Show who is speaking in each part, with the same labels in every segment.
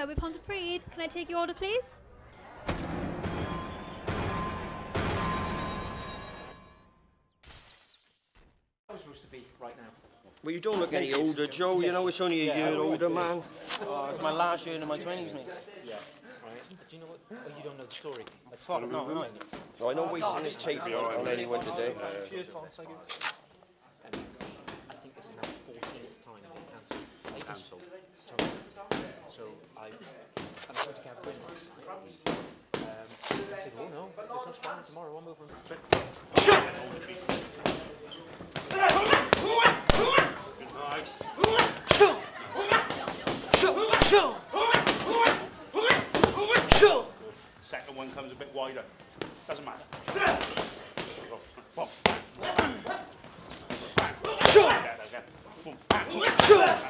Speaker 1: Selby Pontypridd. Can I take your order, please?
Speaker 2: supposed to be right now.
Speaker 3: Well, you don't look any older, Joe. You know, it's only a year oh, older, man.
Speaker 2: Oh, it's my last year in my 20s, mate.
Speaker 4: Yeah, right. Do you know what? Oh, you don't know the story. That's
Speaker 2: Fuck, no, no.
Speaker 3: I know wasting this tape on anyone today.
Speaker 2: Cheers, Tom. Thank you.
Speaker 4: I think this is now the 14th time they cancelled. So I, I'm going to Camp. Um, I said, oh no, there's no sparring tomorrow. I'm over.
Speaker 5: Second one comes a bit wider. Doesn't matter. Boom. Yeah, there again. Boom.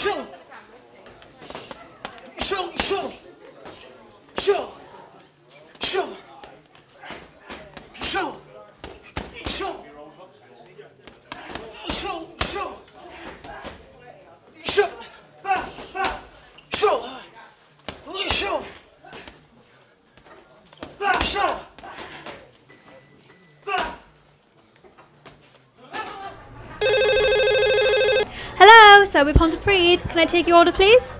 Speaker 5: Show. Show, show. Show. Show. Show. Show. Show, show. Show. Show. Show.
Speaker 1: Hello, Selby Pontypridd. Can I take your order, please?